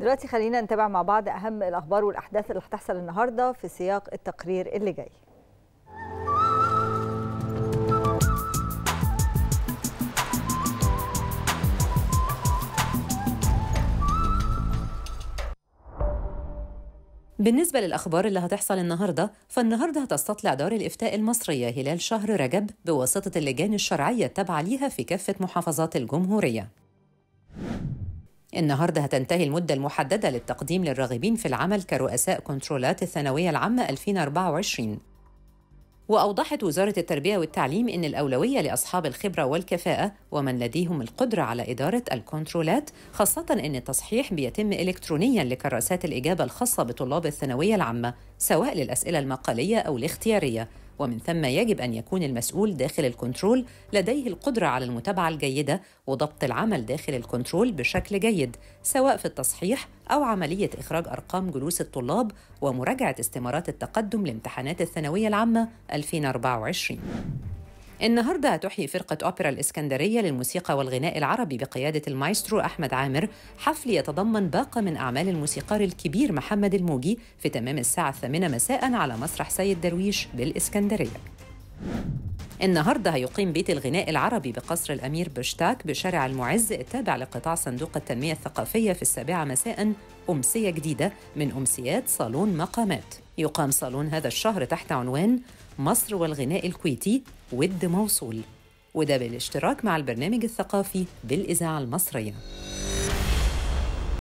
دلوقتي خلينا نتابع مع بعض أهم الأخبار والأحداث اللي هتحصل النهاردة في سياق التقرير اللي جاي. بالنسبة للأخبار اللي هتحصل النهاردة فالنهاردة هتستطلع دار الإفتاء المصرية هلال شهر رجب بواسطة اللجان الشرعية التابعة ليها في كافة محافظات الجمهورية. النهارده هتنتهي المدة المحددة للتقديم للراغبين في العمل كرؤساء كنترولات الثانوية العامة 2024 وأوضحت وزارة التربية والتعليم إن الأولوية لأصحاب الخبرة والكفاءة ومن لديهم القدرة على إدارة الكنترولات خاصة إن التصحيح بيتم إلكترونياً لكراسات الإجابة الخاصة بطلاب الثانوية العامة سواء للأسئلة المقالية أو الاختيارية. ومن ثم يجب أن يكون المسؤول داخل الكنترول لديه القدرة على المتابعة الجيدة وضبط العمل داخل الكنترول بشكل جيد سواء في التصحيح أو عملية إخراج أرقام جلوس الطلاب ومراجعة استمارات التقدم لامتحانات الثانوية العامة 2024 النهارده هتحيي فرقة أوبرا الإسكندرية للموسيقى والغناء العربي بقيادة المايسترو أحمد عامر حفل يتضمن باقة من أعمال الموسيقار الكبير محمد الموجي في تمام الساعة الثامنة مساء على مسرح سيد درويش بالإسكندرية. النهارده هيقيم بيت الغناء العربي بقصر الأمير بشتاك بشارع المعز التابع لقطاع صندوق التنمية الثقافية في السابعة مساء أمسية جديدة من أمسيات صالون مقامات. يقام صالون هذا الشهر تحت عنوان مصر والغناء الكويتي ود موصول. وده بالاشتراك مع البرنامج الثقافي بالإذاعة المصرية.